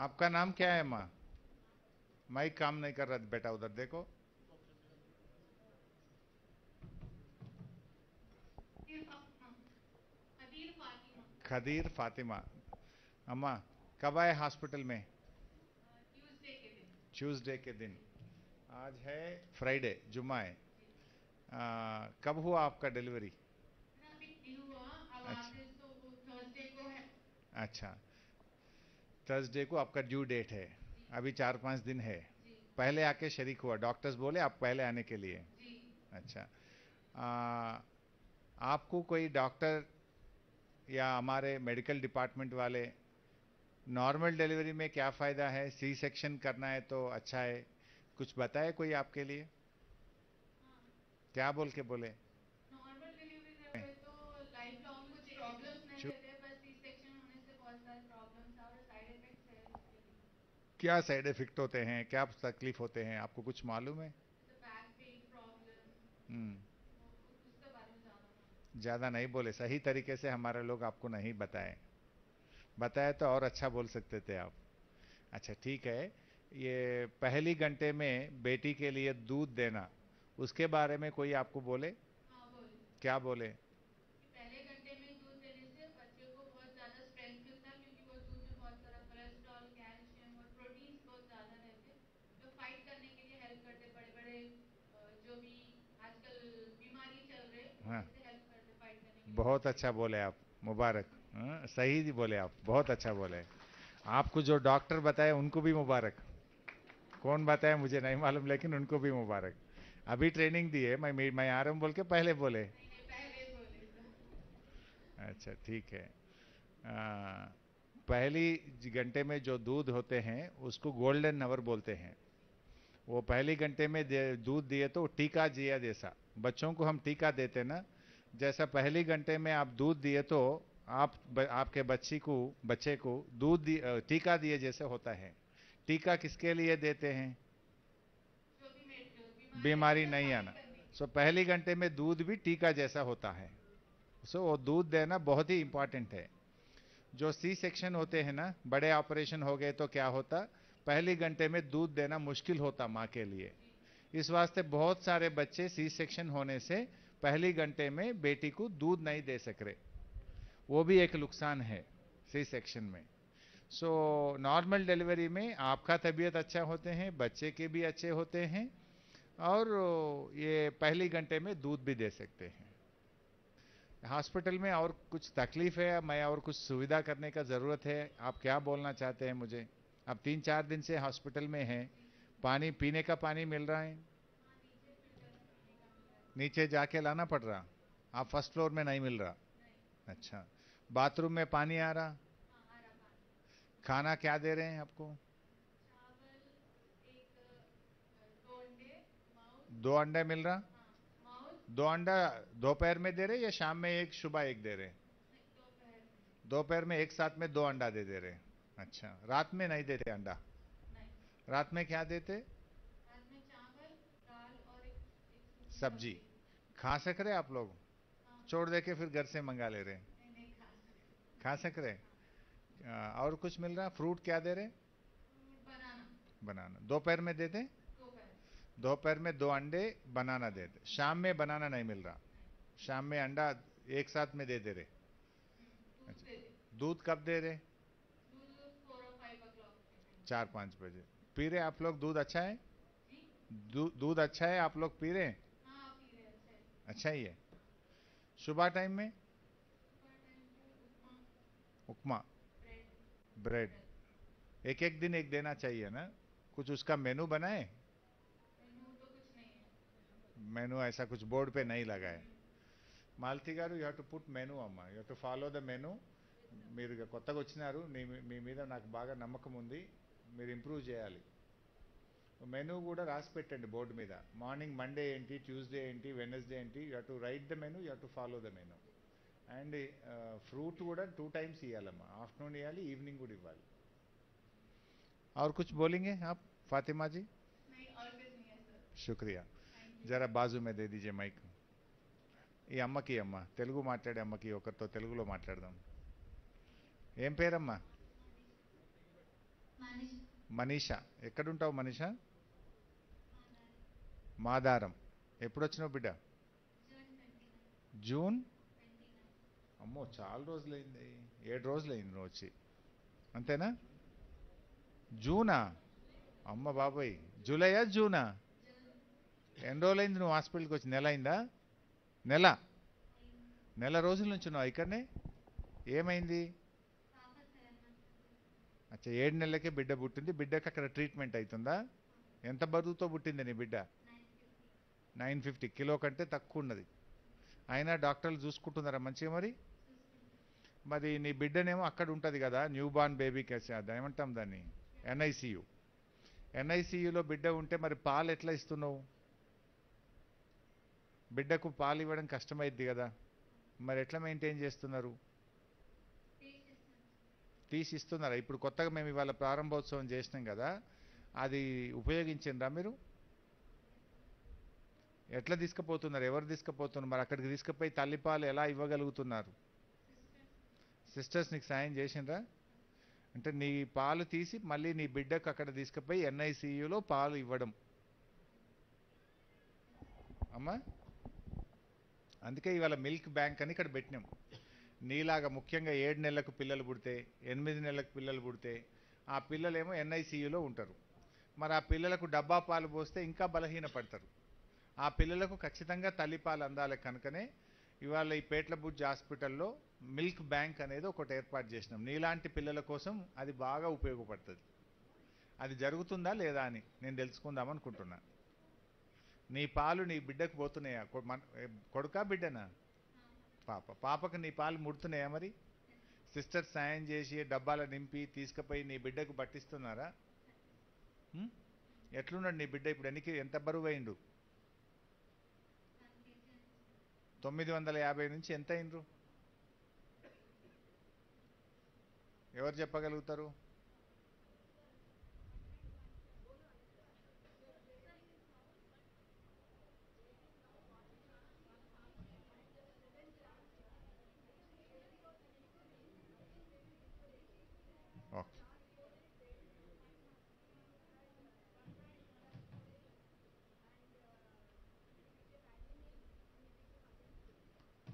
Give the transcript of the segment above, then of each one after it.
आपका नाम क्या है माँ? माइक काम नहीं कर रहा बेटा उधर देखो। खदीर फातिमा। अम्मा कब आए हॉस्पिटल में? ट्यूसडे के दिन। के दिन आज है फ्राइडे जुम्मा है। आ, कब हुआ आपका डिलीवरी? अच्छा। थर्सडे को है थर्सडे को आपका ड्यू डेट है। अभी चार पाँच दिन है। पहले आके शरीक हुआ। डॉक्टर्स बोले आप पहले आने के लिए। अच्छा। आ, आपको कोई डॉक्टर या हमारे मेडिकल डिपार्टमेंट वाले नॉर्मल डिलीवरी में क्या फ़ायदा है? सी सेक्शन करना है तो अच्छा है। कुछ बताए कोई आपके लिए? क्या बोल के बोले नॉर्मल डिलीवरी करते तो लाइफ लॉन्ग कुछ प्रॉब्लम्स नहीं चुप। रहते बस सी सेक्शन होने से बहुत सारे प्रॉब्लम्स और साइड इफेक्ट्स है उसके लिए क्या साइड इफ़ेक्ट होते हैं? क्या तकलीफ़ होते हैं? आपको कुछ मालूम है? हम्म, ज़्यादा नहीं। बोले सही तरीके से हमारे लोग आपको नहीं बताए। बताए तो और अच्छा बोल सकते थे आप। अच्छा ठीक है। ये पहली घंटे में बेटी के लिए दूध देना उसके बारे में कोई आपको बोले? हाँ बोलिए क्या बोले कि पहले घंटे में दूध देने से बच्चे को बहुत ज़्यादा स्ट्रेंथ मिलता है क्योंकि वो दूध में बहुत सारा कोलेस्ट्रॉल कैल्शियम और प्रोटीन्स बहुत ज़्यादा रहते हैं जो फाइट करने के लिए हेल्प करते बड़े बड़े अ, जो भी आजकल बीमारी चल रहे हैं हाँ। उससे हेल्प करते फाइट करने के लिए बहुत अच्छा बोले आप मुबारक। हाँ, सही बोले आप बहुत अच्छा बोले। आपको जो डॉक्टर बताए उनको भी मुबारक। कौन बताया मुझे नहीं मालूम लेकिन उनको भी मुबारक। अभी ट्रेनिंग दी है मैं मैं आ रहा हूँ बोल के पहले बोले। अच्छा ठीक है। आ, पहली घंटे में जो दूध होते हैं उसको गोल्डन नवर बोलते हैं। वो पहली घंटे में दूध दिए तो टीका जिया जैसा। बच्चों को हम टीका देते ना जैसा पहली घंटे में आप दूध दिए तो आप ब, आपके बच्ची को बच्चे को दूध दि- टीका दिए जैसे होता है। टीका किसके लिए देते हैं? बीमारी नहीं आना। सो पहली घंटे में दूध भी टीका जैसा होता है। सो वो दूध देना बहुत ही इंपॉर्टेंट है। जो सी सेक्शन होते हैं ना बड़े ऑपरेशन हो गए तो क्या होता? पहली घंटे में दूध देना मुश्किल होता माँ के लिए। इस वास्ते बहुत सारे बच्चे सी सेक्शन होने से पहली घंटे में बेटी को दूध नहीं दे सक रहे वो भी एक नुकसान है सी सेक्शन में। सो नॉर्मल डिलीवरी में आपका तबीयत अच्छा होते हैं, बच्चे के भी अच्छे होते हैं, और, ये पहली घंटे में दूध भी दे सकते हैं। हॉस्पिटल में और कुछ तकलीफ़ है मैं और कुछ सुविधा करने का ज़रूरत है। आप क्या बोलना चाहते हैं मुझे? अब तीन चार दिन से हॉस्पिटल में हैं, पानी, पीने का पानी मिल रहा है। नीचे जाके लाना पड़ रहा। आप फ़र्स्ट फ्लोर में नहीं मिल रहा। नहीं। अच्छा। बाथरूम में पानी आ रहा। खाना क्या दे रहे हैं आपको? दो अंडे मिल रहा। माउस दो अंडा दोपहर में दे रहे या शाम में एक, सुबह एक दे रहे? दोपहर में एक साथ में दो अंडा दे दे रहे। अच्छा। रात में नहीं देते अंडा? नहीं रात में क्या देते रात में चावल दाल और एक, एक सब्ज़ी। खा सक रहे आप लोग? छोड़ दे के फिर घर से मंगा ले रहे। नहीं खा सक रहे। और कुछ मिल रहा? फ्रूट क्या दे रहे? बनाना। बनाना। दोपहर में देते दोपहर। दोपहर में दो अंडे बनाना देते शाम में बनाना नहीं मिल रहा। शाम में अंडा एक साथ में दे दे रहे। दूध दे दे। दूध कब दे रहे? चार पाँच बजे। पी रहे आप लोग? दूध अच्छा है? दूध अच्छा है? आप लोग पी रहे हैं? हाँ पी रहे अच्छा है अच्छा ही है सुबह टाइम में सुबह टाइम पे उपमा उपमा ब्रेड ब्रेड एक एक दिन एक देना चाहिए ना कुछ उसका मेनू बनाए मेनू तो कुछ नहीं है मेनू ऐसा कुछ बोर्ड पे नहीं लगा है Malathi garu you have to put menu అమ్మ you have to follow the menu మీరు ఇక కొత్తగా వచ్చినారు మీ మీ మీద నాకు బాగా నమ్మకం ఉంది మీరు ఇంప్రూవ్ చేయాలి మెనూ కూడా రాసి పెట్టండి బోర్డు మీద. మార్నింగ్ మండే ఏంటి ట్యూస్డే ఏంటి వెనస్డే ఏంటి you to write the menu you to follow the menu. And fruit కూడా టూ టైమ్స్ ఇవ్వాలమ్మా ఆఫ్టర్నూన్ ఇవ్వాలి ఈవినింగ్ కూడా ఇవ్వాలి. ఆర్ కుచ్ బోలింగే आप फातिमा जी नहीं బాజు మీద దీజే మైక్ ఈ అమ్మకి అమ్మ తెలుగు మాట్లాడే అమ్మకి ఒకరితో తెలుగులో మాట్లాడదాం ఏం పేరమ్మా మనీషా ఎక్కడుంటావు మనీషా మాదారం. ఎప్పుడు వచ్చినావు బిడ్డ? జూన్? అమ్మో చాలా రోజులైంది. ఏడు రోజులైంది నువ్వు వచ్చి. అంతేనా? జూనా? అమ్మ బాబాయ్. జూలైయా జూనా? ఎన్ని రోజులైంది నువ్వు హాస్పిటల్కి వచ్చి? నెల అయిందా? నెల. నెల రోజుల నుంచి ఉన్నావు ఇక్కడనే? ఏమైంది? అచ్చా ఏడు నెలలకే బిడ్డ పుట్టింది. బిడ్డకి అక్కడ ట్రీట్మెంట్ అవుతుందా ఎంత బరువుతో పుట్టింది నీ బిడ్డ? నైన్ ఫిఫ్టీ కిలో కంటే తక్కువ ఉన్నది. అయినా డాక్టర్లు చూసుకుంటున్నారా మంచిగా మరి? మరి నీ బిడ్డనేమో అక్కడ ఉంటుంది కదా న్యూ బార్న్ బేబీకి అది ఏమంటాం దాన్ని? ఎన్ఐసియు. ఎన్ఐసియులో బిడ్డ ఉంటే మరి పాలు ఎట్లా ఇస్తున్నావు? బిడ్డకు పాలు ఇవ్వడం కష్టమైద్ది కదా. మరి ఎట్లా మెయింటైన్ చేస్తున్నారు? తీసి ఇస్తున్నారా? ఇప్పుడు కొత్తగా మేము ఇవాళ ప్రారంభోత్సవం చేసినాం కదా అది ఉపయోగించిండ్రా మీరు? ఎట్లా తీసుకుపోతున్నారు? ఎవరు తీసుకుపోతున్నారు? మరి అక్కడికి తీసుకుపోయి తల్లిపాలు ఎలా ఇవ్వగలుగుతున్నారు? సిస్టర్స్ నీకు సాయం చేసిండ్రా? అంటే నీ పాలు తీసి మళ్ళీ నీ బిడ్డకు అక్కడ తీసుకుపోయి ఎన్ఐసియులో పాలు ఇవ్వడం. అమ్మా? అందుకే ఇవాళ మిల్క్ బ్యాంక్ అని ఇక్కడ పెట్టినాం. నీలాగా ముఖ్యంగా ఏడు నెలలకు పిల్లలు పుడితే ఎనిమిది నెలలకు పిల్లలు పుడితే ఆ పిల్లలేమో ఎన్ఐసియులో ఉంటారు. మరి ఆ పిల్లలకు డబ్బా పాలు పోస్తే ఇంకా బలహీన పడతారు ఆ పిల్లలకు ఖచ్చితంగా తల్లిపాలు అందాలి కనుకనే ఇవాళ ఈ పేట్ల బుజ్జి హాస్పిటల్లో మిల్క్ బ్యాంక్ అనేది ఒకటి ఏర్పాటు చేసినాం. నీలాంటి పిల్లల కోసం అది బాగా ఉపయోగపడుతుంది. అది జరుగుతుందా లేదా అని నేను తెలుసుకుందాం అనుకుంటున్నా. నీ పాలు నీ బిడ్డకు పోతున్నాయా? మన- కొడుకా బిడ్డనా? పాప. పాపకు నీ పాలు ముడుతున్నాయా మరి? సిస్టర్ సాయం చేసి డబ్బాల నింపి తీసుకుపోయి నీ బిడ్డకు పట్టిస్తున్నారా? ఎట్లున్నాడు నీ బిడ్డ ఇప్పుడు? ఎన్నికి ఎంత బరువు అయిండు? తొమ్మిది వందల యాభై నుంచి ఎంత అయినరు ఎవరు చెప్పగలుగుతారు okay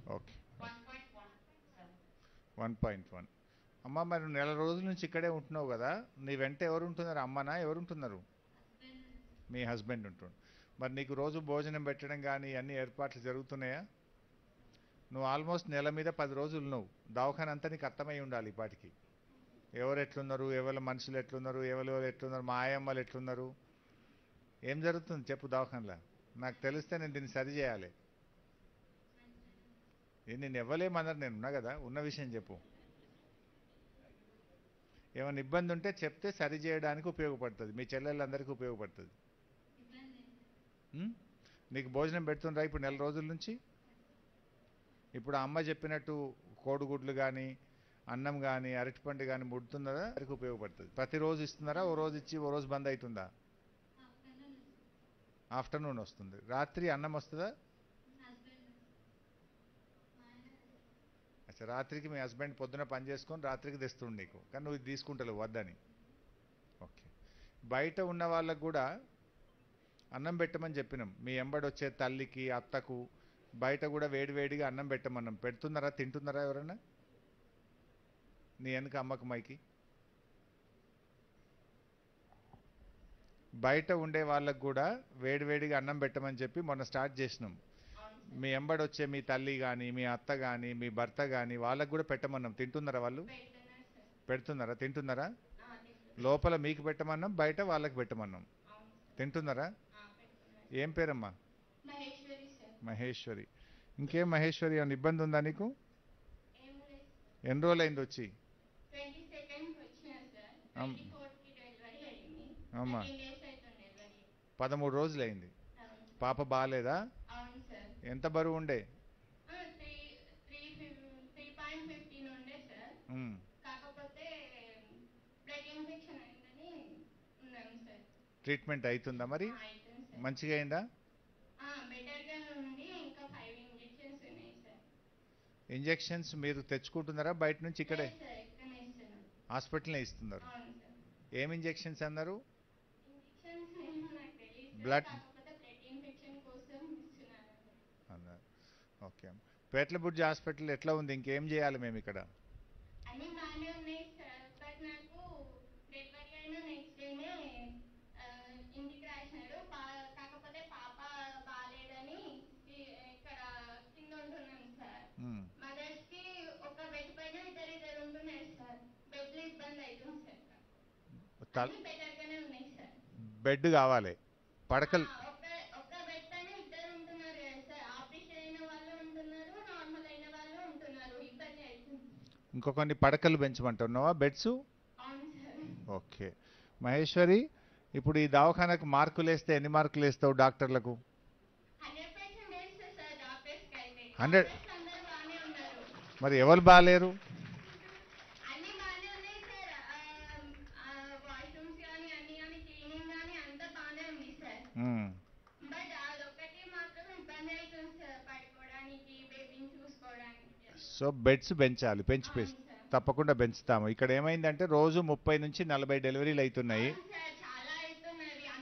okay one point one sir one point one అమ్మ మరి నెల రోజుల నుంచి ఇక్కడే ఉంటున్నావు కదా. నీ వెంట ఎవరు ఉంటున్నారు అమ్మనా? ఎవరు ఉంటున్నారు మీ హస్బెండ్ ఉంటుండు. మరి నీకు రోజు భోజనం పెట్టడం కానీ అన్ని ఏర్పాట్లు జరుగుతున్నాయా? నువ్వు ఆల్మోస్ట్ నెల మీద పది రోజులు నువ్వు దవాఖాన అంతా నీకు అర్థమై ఉండాలి ఇప్పటికి. ఎవరు ఎట్లున్నారు? ఎవరి మనుషులు ఎట్లున్నారు? ఎవరెవరు ఎవరు ఎట్లున్నారు? మా ఆయమ్మలు ఎట్లున్నారు? ఏం జరుగుతుంది? చెప్పు దవాఖానలో. నాకు తెలిస్తే నేను దీన్ని సరి చేయాలి. నేను ఇవ్వలేమన్నారు నేను ఉన్నా కదా ఉన్న విషయం చెప్పు. ఏమైనా ఇబ్బంది ఉంటే చెప్తే సరి చేయడానికి ఉపయోగపడుతుంది. మీ చెల్లెళ్ళందరికీ ఉపయోగపడుతుంది. నీకు భోజనం పెడుతుండ్రా ఇప్పుడు నెల రోజుల నుంచి? ఇప్పుడు ఆ అమ్మ చెప్పినట్టు కోడిగుడ్లు కానీ అన్నం కానీ అరటిపండు కానీ ముడుతున్నదా అందరికి ఉపయోగపడుతుంది. ప్రతిరోజు ఇస్తున్నారా? ఓ రోజు ఇచ్చి ఓ రోజు బంద్ అవుతుందా? ఆఫ్టర్నూన్ వస్తుంది. రాత్రి అన్నం వస్తుందా హస్బెండ్ మా ఆయన అచ్చా రాత్రికి మీ హస్బెండ్ పొద్దున పని చేసుకొని రాత్రికి తెస్తుండు నీకు. కానీ నువ్వు ఇది తీసుకుంటలేవు వద్దని. ఓకే. బయట ఉన్న వాళ్ళకు కూడా అన్నం పెట్టమని చెప్పినాం. మీ ఎంబడి వచ్చే తల్లికి అత్తకు బయట కూడా వేడివేడిగా అన్నం పెట్టమన్నాం. పెడుతున్నారా తింటున్నారా ఎవరన్నా? నీ వెనక అమ్మకు మైకి? బయట ఉండే వాళ్ళకు కూడా వేడివేడిగా అన్నం పెట్టమని చెప్పి మొన్న స్టార్ట్ చేసినాం. మీ వెంబడొచ్చే మీ తల్లి కానీ మీ అత్త కానీ మీ భర్త కానీ వాళ్ళకు కూడా పెట్టమన్నాం. తింటున్నారా వాళ్ళు? పెడుతున్నారా? తింటున్నారా? లోపల మీకు పెట్టమన్నాం బయట వాళ్ళకి పెట్టమన్నాం. తింటున్నారా? ఏం పేరమ్మా? మహేశ్వరి. ఇంకేం మహేశ్వరి ఏమైనా ఇబ్బంది ఉందా నీకు? ఎన్ని రోజులు అయింది వచ్చి అమ్మా. పదమూడు రోజులు అయింది పాప బాగాలేదా ఎంత బరువు ఉండే? ట్రీట్మెంట్ అవుతుందా మరి? మంచిగా అయిందా? ఇంజెక్షన్స్ మీరు తెచ్చుకుంటున్నారా బయట నుంచి ఇక్కడే? హాస్పిటల్నే ఇస్తున్నారు. ఏం ఇంజెక్షన్స్ అన్నారు? బ్లడ్ ఇన్ఫెక్షన్ కోసం ఇస్తున్నాను అన్నారు ఓకే. పేట్లబుడ్జి హాస్పిటల్ ఎట్లా ఉంది? ఇంకేం చేయాలి మేము ఇక్కడ? అన్ని బాగానే ఉన్నాయి సార్. బట్ నాకు డెలివరీ అయిన నెక్స్ట్ డేనే ఇంటికి రాసినారు పా- కాకపోతే పాప బాగాలేదని ఈ- ఇక్కడ కింద ఉంటున్నాను సార్. మ్మ్. మదర్స్కి ఒక బెడ్ పైన ఇద్దరు ఇద్దరు ఉంటున్నారు సార్. బెడ్లో ఇబ్బంది అవుతుంది సార్. తల అన్ని బెటర్ గానే ఉన్నాయి సార్. బెడ్ కావాలి. పడకలు ఆ, ఒక ఒక బెడ్ పైన ఇద్దరు ఉంటున్నారు కదా సార్ ఆపరేషన్ అయిన వాళ్ళు ఉంటున్నారు నార్మల్ అయిన వాళ్ళు ఉంటున్నారు ఇబ్బంది అవుతుంది ఇంకో కొన్ని పడకలు పెంచమంటున్నావా? Beds okay. మహేశ్వరి ఇప్పుడు ఈ దవాఖానకు మార్కులు వేస్తే ఎన్ని మార్కులు వేస్తావు డాక్టర్లకు? హండ్రెడ్ పర్సెంట్ వేస్తే సార్ డాక్టర్స్కి అయితే 100 డాక్టర్స్ అందరూ బాగానే ఉన్నారు. మరి ఎవరు బాగాలేరు అన్ని బాగానే ఉన్నాయి సార్ వాష్రూమ్స్ కానీ అన్ని కానీ క్లీనింగ్ కానీ అంతా బాగానే ఉంది సార్ మ్మ్. బట్ అదొక్కటి మాత్రం ఇబ్బంది అవుతుంది సార్ పడుకోవడానికి బేబీని చూసుకోవడానికి సో బెడ్స్ పెంచాలి పెంచి పె- తప్పకుండా పెంచుతాము ఇక్కడ ఏమైందంటే రోజు ముప్పై నుంచి నలభై డెలివరీలు అవుతున్నాయి.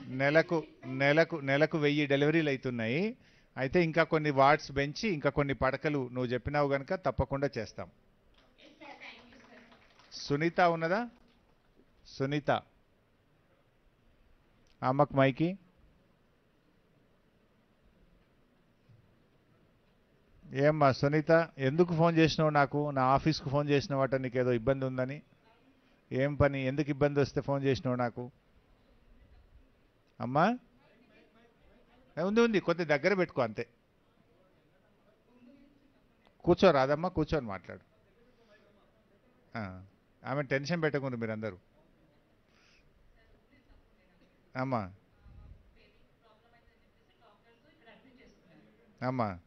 నెలకు నెలకు నెలకు వెయ్యి డెలివరీలు అవుతున్నాయి. అయితే ఇంకా కొన్ని వార్డ్స్ పెంచి ఇంకా కొన్ని పడకలు నువ్వు చెప్పినావు కనుక తప్పకుండా చేస్తాం. సునీత ఉన్నదా? సునీత. అమ్మకు మైకి. ఏమ్మా సునీత? ఎందుకు ఫోన్ చేసినావు నాకు? నా ఆఫీస్కు ఫోన్ చేసినావట నీకు ఏదో ఇబ్బంది ఉందని. ఏం పని? ఎందుకు ఇబ్బంది వస్తే ఫోన్ చేసినావు నాకు? అమ్మా? ఏ, ఉంది ఉంది. కొద్ది దగ్గర పెట్టుకో అంతే. కూర్చో రాదమ్మా. కూర్చొని మాట్లాడు. ఆమె టెన్షన్ పెట్టకుండా మీరందరూ అమ్మా. అమ్మా.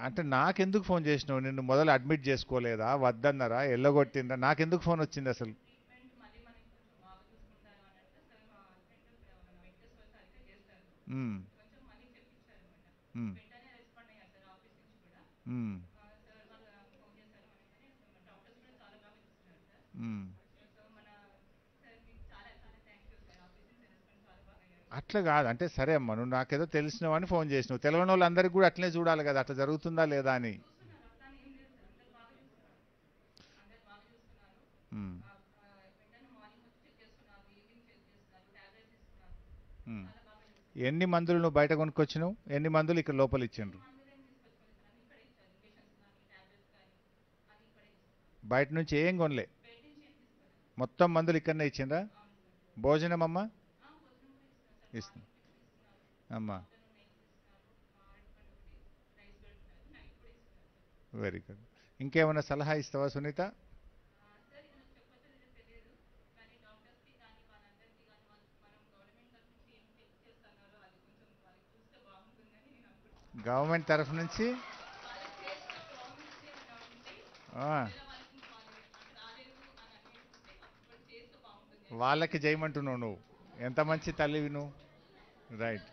అంటే నాకెందుకు ఫోన్ చేసినావు? నిన్ను మొదలు అడ్మిట్ చేసుకోలేదా? వద్దన్నారా? ఎల్లగొట్టిందా నాకెందుకు ఫోన్ వచ్చింది అసలు? మ్మ్. మ్మ్. మ్మ్. అట్లా కాదు. అంటే సరే అమ్మా నువ్వు నాకేదో తెలిసినవని ఫోన్ చేసినావు తెలియని వాళ్ళందరికీ కూడా అట్లనే చూడాలి కదా అట్లా జరుగుతుందా లేదా అని. ఎన్ని మందులు నువ్వు బయట కొనుక్కొచ్చినావు? ఎన్ని మందులు ఇక్కడ లోపల ఇచ్చిండ్రు? బయట నుంచి ఏం కొనలే? మొత్తం మందులు ఇక్కడనే ఇచ్చిండ్రా? భోజనం అమ్మా ఇస్తుంది. అమ్మా. వెరీ గుడ్ ఇంకేమైనా సలహా ఇస్తావా సునీత? గవర్నమెంట్ తరఫు నుంచి? వాళ్ళకి చేయమంటున్నావు నువ్వు. ఎంత మంచి తల్లివి నువ్వు? రైట్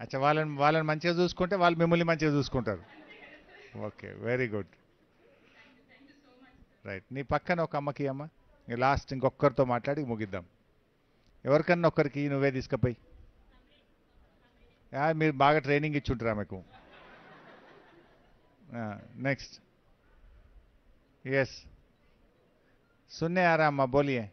అచ్చా వాళ్ళని వాళ్ళని మంచిగా చూసుకుంటే వాళ్ళు మిమ్మల్ని మంచిగా చూసుకుంటారు. ఓకే వెరీ గుడ్ రైట్ నీ పక్కన ఒక అమ్మకి అమ్మ. లాస్ట్ ఇంకొకరితో మాట్లాడి ముగిద్దాం. ఎవరికన్నా ఒక్కరికి నువ్వే తీసుకుపోయి. మీరు బాగా ట్రైనింగ్ ఇచ్చుంటారు ఆమెకు. నెక్స్ట్ ఎస్ सुनने आ रहा अम्मा बोलिए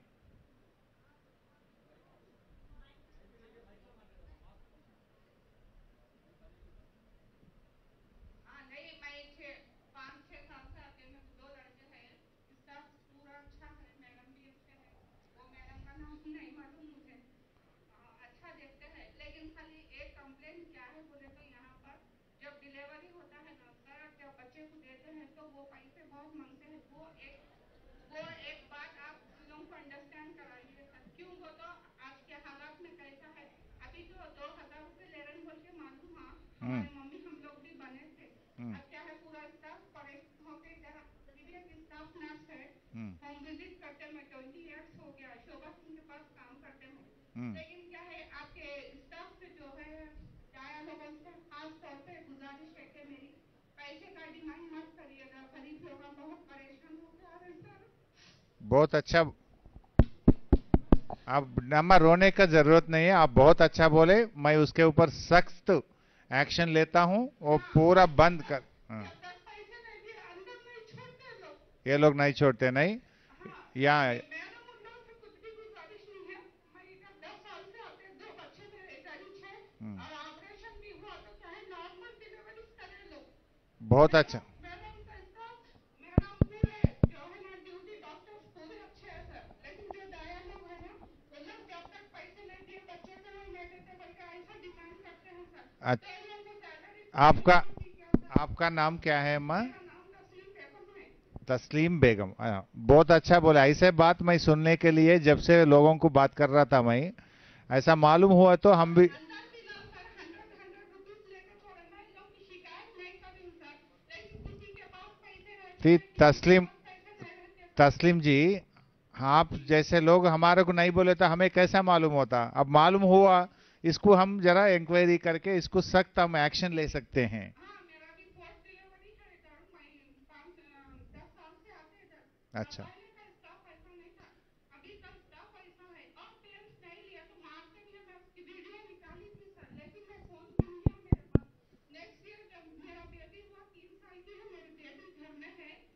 हाँ नहीं मैं छः पाँच छः साल से आते हैं दो लड़के हैं स्टाफ पूरा अच्छा है मैडम भी अच्छे हैं वो मैडम का नाम नहीं मालूम मुझे हाँ, अच्छा देखते हैं लेकिन खाली एक कंप्लेन क्या है बोले तो यहाँ पर जब डिलीवरी होता है ना सर जब बच्चे को देते हैं तो वो पैसे बहुत मांगते हैं वो एक वो एक बात आप लोगों को अंडरस्टैंड कराइए सर क्यों वो तो आज के हालात में कैसा है अभी जो दो हज़ार रुपये ले रहे हैं बोल के मालूम हाँ हमारे मम्मी हम लोग भी बने थे हम्म। अब क्या है पूरा स्टाफ परेशान होके जरा दीदी एक स्टाफ नर्स है हम्म, होम विज़िट करते मैं ट्वेंटी ईयर्स हो गया शोभा सिंह के पास काम करते हैं। हम्म, लेकिन क्या है आपके स्टाफ से जो है जाया लोगों से खास तौर पे गुजारिश है कि मेरी पैसे का डिमांड मत करिएगा गरीब लोग बहुत परेशान बहुत अच्छा। आप अम्मा रोने का ज़रूरत नहीं है आप बहुत अच्छा बोले मैं उसके ऊपर सख्त एक्शन लेता हूँ वो पूरा बंद कर। हाँ। ये लोग नहीं छोड़ते नहीं? या बहुत अच्छा।, अच्छा। आपका आपका नाम क्या है अम्मा? तस्लीम बेगम। बहुत अच्छा बोला। ऐसे बात मैं सुनने के लिए जब से लोगों को बात कर रहा था मैं, ऐसा मालूम हुआ तो हम भी थी, तस्लीम तस्लीम जी, आप जैसे लोग हमारे को नहीं बोले तो हमें कैसा मालूम होता? अब मालूम हुआ, इसको हम जरा इंक्वायरी करके इसको सख्त हम एक्शन ले सकते हैं। अच्छा।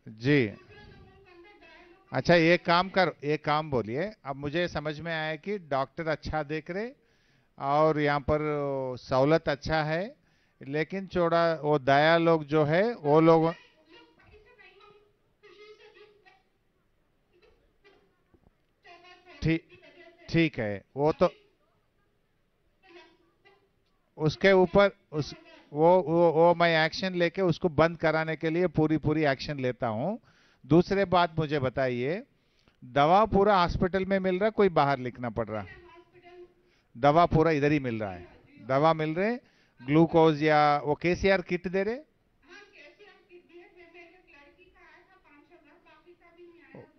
जी। अच्छा ये काम कर ये काम बोलिए। अब मुझे समझ में आया कि डॉक्टर अच्छा देख रहे और यहाँ पर सहूलत अच्छा है, लेकिन चौड़ा, वो दया लोग जो है, वो लोग ठीक ठीक है वो तो उसके ऊपर उस वो वो वो मैं एक्शन लेके उसको बंद कराने के लिए पूरी पूरी एक्शन लेता हूँ। दूसरे बात मुझे बताइए दवा पूरा हॉस्पिटल में मिल रहा कोई बाहर लिखना पड़ रहा? दवा पूरा इधर ही मिल रहा है। दवा मिल रहे ग्लूकोज या वो केसीआर किट दे रहे? हाँ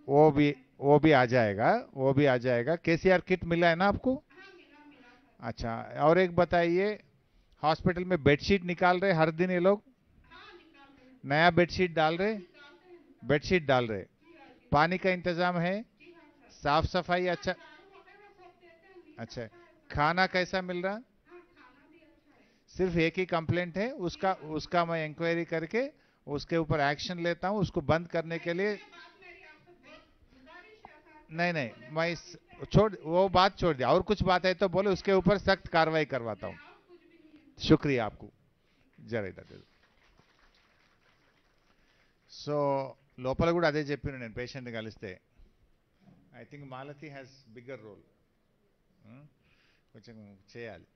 वो भी वो भी आ जाएगा, वो भी आ जाएगा। केसीआर किट मिला है ना आपको? अच्छा और एक बताइए हॉस्पिटल में बेडशीट निकाल रहे हर दिन ये लोग? नया बेडशीट डाल रहे? बेडशीट डाल रहे। पानी का इंतज़ाम है? साफ़ सफ़ाई अच्छा अच्छा खाना कैसा मिल रहा? सिर्फ़ एक ही कंप्लेंट है, उसका उसका मैं इंक्वायरी करके उसके ऊपर एक्शन लेता हूँ, उसको बंद करने के लिए ये बात मेरी आपसे बहुत गुजारिश है सर नहीं नहीं मैं इस, छोड़ वो बात छोड़ दिया और कुछ बात है तो बोले उसके ऊपर सख्त कार्रवाई करवाता हूँ और कुछ भी नहीं है शुक्रिया आपको జర ఇద్దరు సో లోపల కూడా అదే చెప్పిన నేను పేషెంట్ని కలిస్తే I think Malathi has bigger role కొంచెం చేయాలి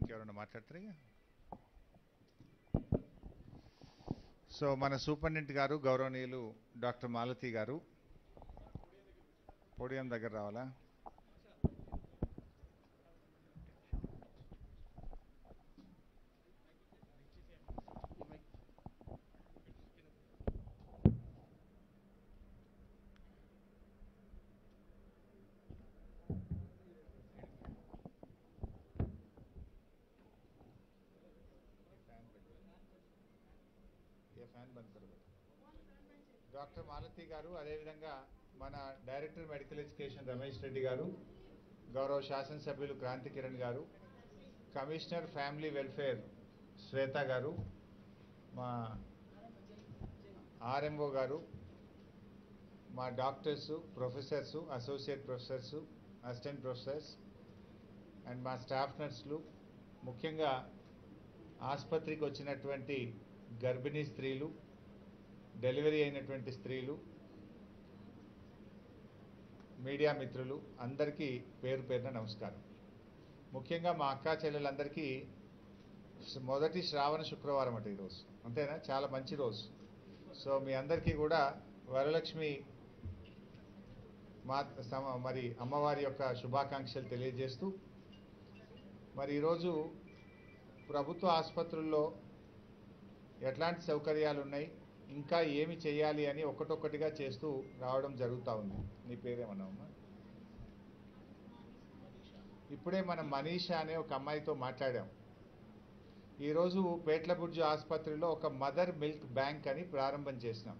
ఇంకెవరన్నా మాట్లాడతారు సో మన సూపరింటెండెంట్ గారు గౌరవనీయులు డాక్టర్ మాలతి గారు. పోడియం దగ్గర రావాలా ఏ ఫ్యాన్ బంద్ కరు డాక్టర్ మాలతి గారు అదేవిధంగా మన director medical education Ramesh Reddy గారు గౌరవ శాసనసభ్యులు క్రాంతి కిరణ్ గారు కమిషనర్ ఫ్యామిలీ వెల్ఫేర్ శ్వేత గారు మా ఆర్ఎంఓ గారు మా doctors professors associate professors assistant professors and మా స్టాఫ్ నర్సులు ముఖ్యంగా ఆసుపత్రికి వచ్చినటువంటి గర్భిణీ స్త్రీలు డెలివరీ అయినటువంటి స్త్రీలు మీడియా మిత్రులు అందరికీ పేరు పేరున నమస్కారం. ముఖ్యంగా మా అక్కా చెల్లెలందరికీ మొదటి శ్రావణ శుక్రవారం అంటే ఈరోజు. అంతేనా? చాలా మంచి రోజు. సో మీ అందరికీ కూడా వరలక్ష్మి మా మరి అమ్మవారి యొక్క శుభాకాంక్షలు తెలియజేస్తూ మరి ఈరోజు ప్రభుత్వ ఆసుపత్రుల్లో ఎట్లాంటి సౌకర్యాలు ఉన్నాయి ఇంకా ఏమి చేయాలి అని ఒకటొక్కటిగా చేస్తూ రావడం జరుగుతూ ఉంది. నీ పేరేమన్నావమ్మా ఇప్పుడే మనం మనీషా అనే ఒక అమ్మాయితో మాట్లాడాం. ఈరోజు పేట్లబుర్జు ఆసుపత్రిలో ఒక మదర్ మిల్క్ బ్యాంక్ అని ప్రారంభం చేసినాం.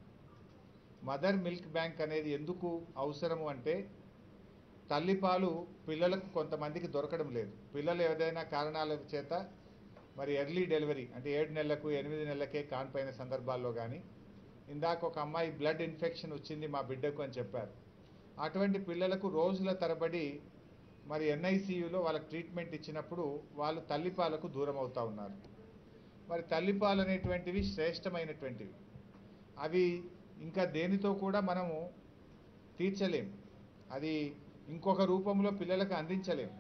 మదర్ మిల్క్ బ్యాంక్ అనేది ఎందుకు అవసరము అంటే తల్లిపాలు పిల్లలకు కొంతమందికి దొరకడం లేదు. పిల్లలు ఏదైనా కారణాల చేత మరి ఎర్లీ డెలివరీ అంటే ఏడు నెలలకు ఎనిమిది నెలలకే కాన్పోయిన సందర్భాల్లో కానీ ఇందాక ఒక అమ్మాయి బ్లడ్ ఇన్ఫెక్షన్ వచ్చింది మా బిడ్డకు అని చెప్పారు. అటువంటి పిల్లలకు రోజుల తరబడి మరి ఎన్ఐసియులో వాళ్ళకి ట్రీట్మెంట్ ఇచ్చినప్పుడు వాళ్ళు తల్లిపాలకు దూరం అవుతా ఉన్నారు. మరి తల్లిపాలు అనేటువంటివి శ్రేష్టమైనటువంటివి. అవి ఇంకా దేనితో కూడా మనము తీర్చలేం. అది ఇంకొక రూపంలో పిల్లలకు అందించలేం.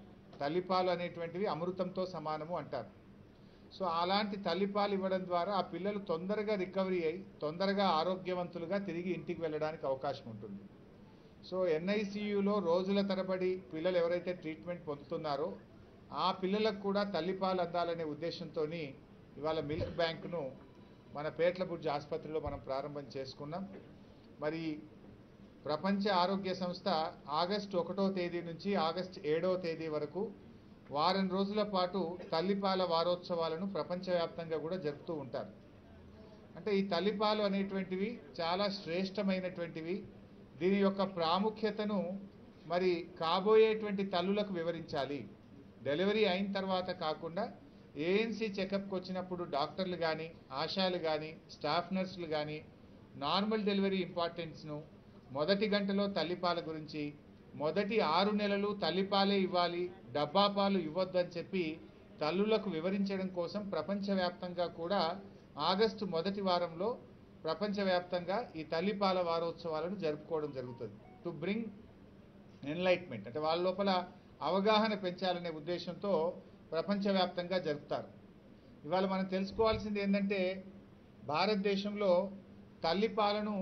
తల్లిపాలు అనేటువంటివి అమృతంతో సమానము అంటారు. సో అలాంటి తల్లిపాలు ఇవ్వడం ద్వారా ఆ పిల్లలు తొందరగా రికవరీ అయి తొందరగా ఆరోగ్యవంతులుగా తిరిగి ఇంటికి వెళ్ళడానికి అవకాశం ఉంటుంది. సో ఎన్ఐసియులో రోజుల తరబడి పిల్లలు ఎవరైతే ట్రీట్మెంట్ పొందుతున్నారో ఆ పిల్లలకు కూడా తల్లిపాలు అందాలనే ఉద్దేశంతో ఇవాళ మిల్క్ బ్యాంక్ను మన పేట్లబుడ్జి ఆసుపత్రిలో మనం ప్రారంభం చేసుకున్నాం. మరి ప్రపంచ ఆరోగ్య సంస్థ ఆగస్టు ఒకటో తేదీ నుంచి ఆగస్టు ఏడవ తేదీ వరకు వారం రోజుల పాటు తల్లిపాల వారోత్సవాలను ప్రపంచవ్యాప్తంగా కూడా జరుపుతూ ఉంటారు. అంటే ఈ తల్లిపాలు అనేటువంటివి చాలా శ్రేష్టమైనటువంటివి. దీని యొక్క ప్రాముఖ్యతను మరి కాబోయేటువంటి తల్లులకు వివరించాలి. డెలివరీ అయిన తర్వాత కాకుండా ఏఎన్సీ చెకప్కి వచ్చినప్పుడు డాక్టర్లు కానీ ఆశాలు కానీ స్టాఫ్ నర్సులు కానీ నార్మల్ డెలివరీ ఇంపార్టెన్స్ను మొదటి గంటలో తల్లిపాల గురించి మొదటి ఆరు నెలలు తల్లిపాలే ఇవ్వాలి డబ్బా పాలు ఇవ్వద్దని చెప్పి తల్లులకు వివరించడం కోసం ప్రపంచవ్యాప్తంగా కూడా ఆగస్టు మొదటి వారంలో ప్రపంచవ్యాప్తంగా ఈ తల్లిపాల వారోత్సవాలను జరుపుకోవడం జరుగుతుంది. టు బ్రింగ్ ఎన్లైట్మెంట్ అంటే వాళ్ళ లోపల అవగాహన పెంచాలనే ఉద్దేశంతో ప్రపంచవ్యాప్తంగా జరుపుతారు. ఇవాళ మనం తెలుసుకోవాల్సింది ఏంటంటే భారతదేశంలో తల్లిపాలను